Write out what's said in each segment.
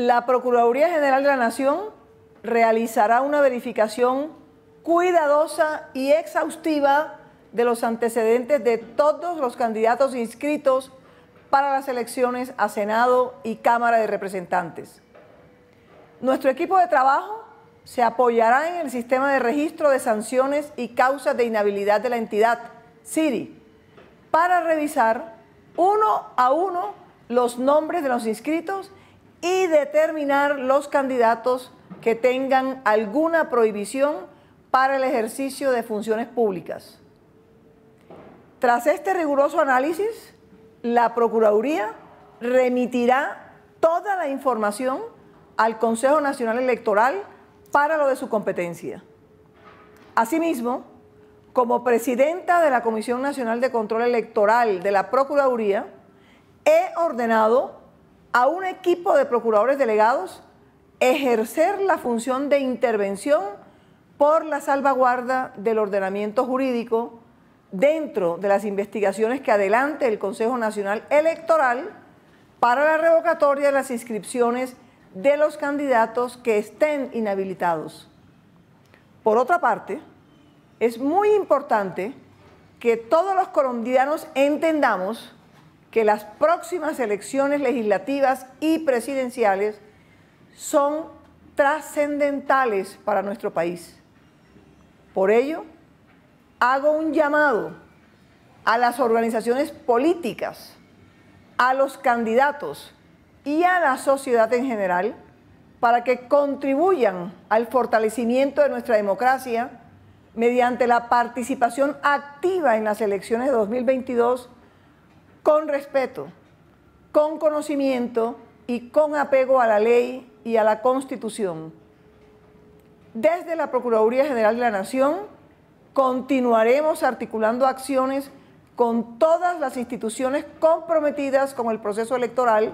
La Procuraduría General de la Nación realizará una verificación cuidadosa y exhaustiva de los antecedentes de todos los candidatos inscritos para las elecciones a Senado y Cámara de Representantes. Nuestro equipo de trabajo se apoyará en el sistema de registro de sanciones y causas de inhabilidad de la entidad, CIRI, para revisar uno a uno los nombres de los inscritos y determinar los candidatos que tengan alguna prohibición para el ejercicio de funciones públicas. Tras este riguroso análisis, la Procuraduría remitirá toda la información al Consejo Nacional Electoral para lo de su competencia. Asimismo, como presidenta de la Comisión Nacional de Control Electoral de la Procuraduría, he ordenado a un equipo de procuradores delegados ejercer la función de intervención por la salvaguarda del ordenamiento jurídico dentro de las investigaciones que adelante el Consejo Nacional Electoral para la revocatoria de las inscripciones de los candidatos que estén inhabilitados. Por otra parte, es muy importante que todos los colombianos entendamos que las próximas elecciones legislativas y presidenciales son trascendentales para nuestro país. Por ello, hago un llamado a las organizaciones políticas, a los candidatos, y a la sociedad en general para que contribuyan al fortalecimiento de nuestra democracia mediante la participación activa en las elecciones de 2022 con respeto, con conocimiento y con apego a la ley y a la Constitución. Desde la Procuraduría General de la Nación continuaremos articulando acciones con todas las instituciones comprometidas con el proceso electoral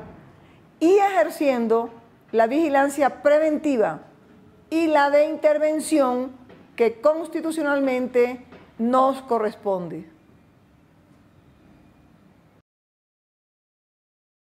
y ejerciendo la vigilancia preventiva y la de intervención que constitucionalmente nos corresponde.